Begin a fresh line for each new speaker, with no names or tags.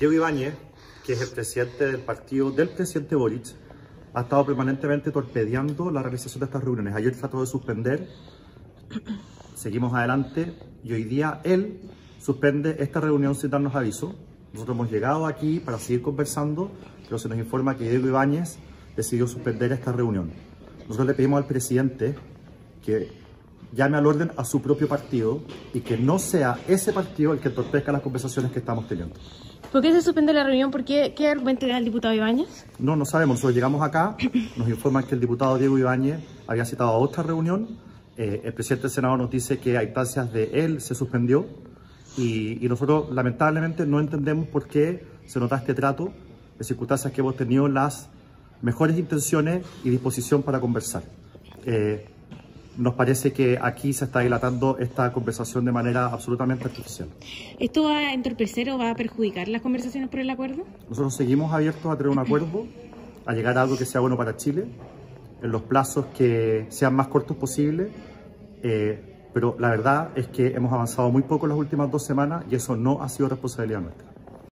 Diego Ibáñez, que es el presidente del partido del presidente Boric, ha estado permanentemente torpedeando la realización de estas reuniones. Ayer trató de suspender, seguimos adelante y hoy día él suspende esta reunión sin darnos aviso. Nosotros hemos llegado aquí para seguir conversando, pero se nos informa que Diego Ibáñez decidió suspender esta reunión. Nosotros le pedimos al presidente que llame al orden a su propio partido y que no sea ese partido el que entorpezca las conversaciones que estamos teniendo.
¿Por qué se suspende la reunión? ¿Por qué, ¿Qué argumento da el diputado Ibáñez?
No, no sabemos. Nosotros llegamos acá, nos informan que el diputado Diego Ibáñez había citado a otra reunión. Eh, el presidente del Senado nos dice que a instancias de él se suspendió y, y nosotros lamentablemente no entendemos por qué se nota este trato de circunstancias que hemos tenido las mejores intenciones y disposición para conversar. Eh, nos parece que aquí se está dilatando esta conversación de manera absolutamente artificial.
¿Esto va a entorpecer o va a perjudicar las conversaciones por el acuerdo?
Nosotros seguimos abiertos a tener un acuerdo, a llegar a algo que sea bueno para Chile, en los plazos que sean más cortos posibles, eh, pero la verdad es que hemos avanzado muy poco en las últimas dos semanas y eso no ha sido responsabilidad nuestra.